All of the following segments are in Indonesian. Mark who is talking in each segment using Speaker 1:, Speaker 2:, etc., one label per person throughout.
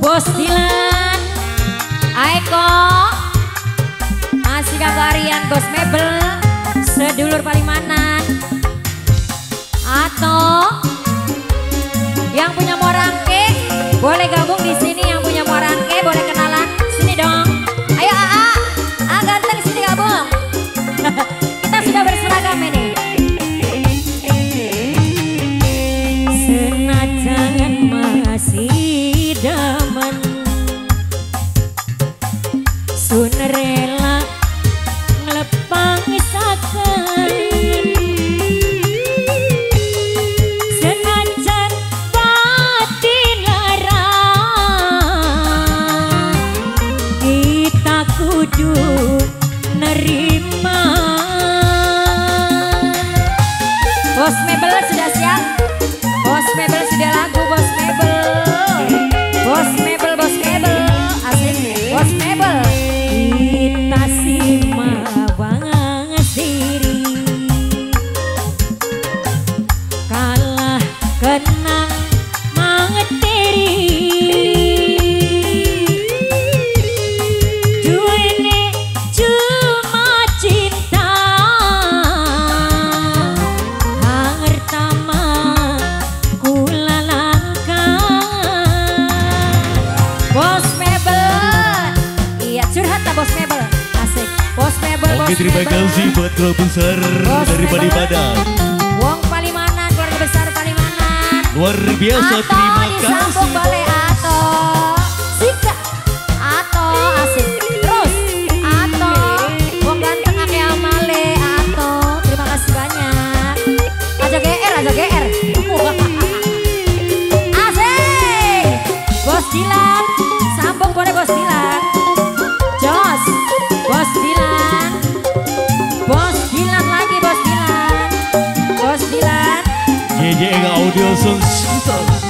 Speaker 1: Bos Dilan Aiko masih kabarian Bos Mebel Sedulur mana? kudu nerima. Bos mebel sudah siap? Bos mebel sudah lagu?
Speaker 2: Besar dari
Speaker 1: Bali
Speaker 2: Padang.
Speaker 1: Wong Palimanan, keluarga besar Palimanan.
Speaker 2: Luar biasa, terima kasih.
Speaker 1: 要上心藏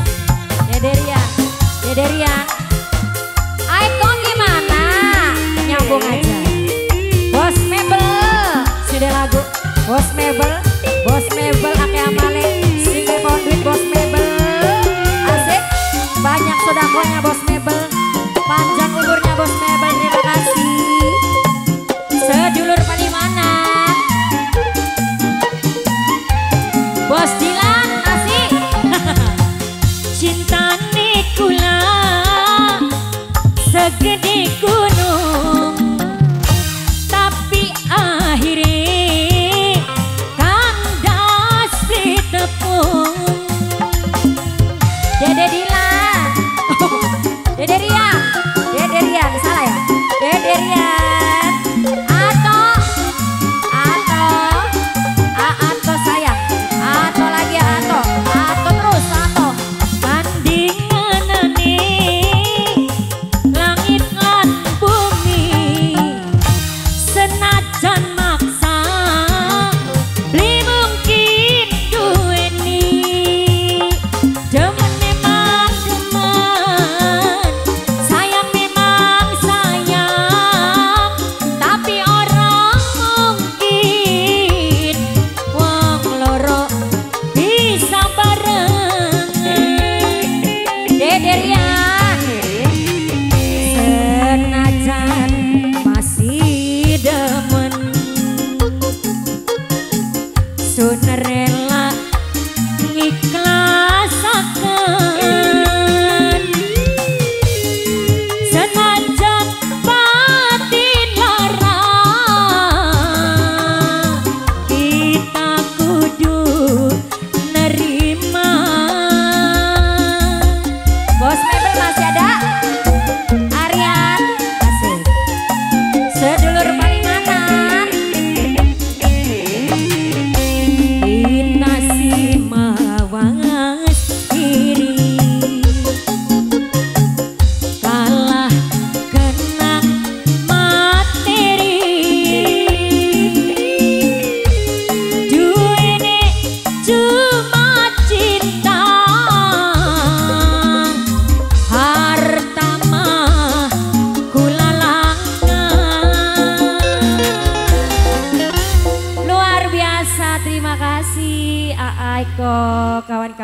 Speaker 1: rela ikhlas. Terima kasih Aiko kawan-kawan.